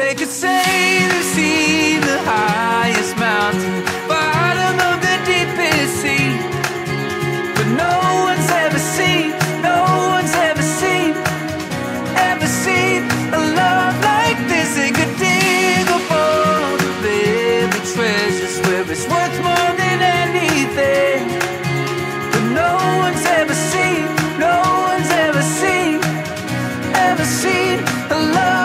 They could say they've seen the highest mountain, bottom of the deepest sea. But no one's ever seen, no one's ever seen, ever seen a love like this. They could dig up all the buried treasures where it's worth more than anything. But no one's ever seen, no one's ever seen, ever seen. a love.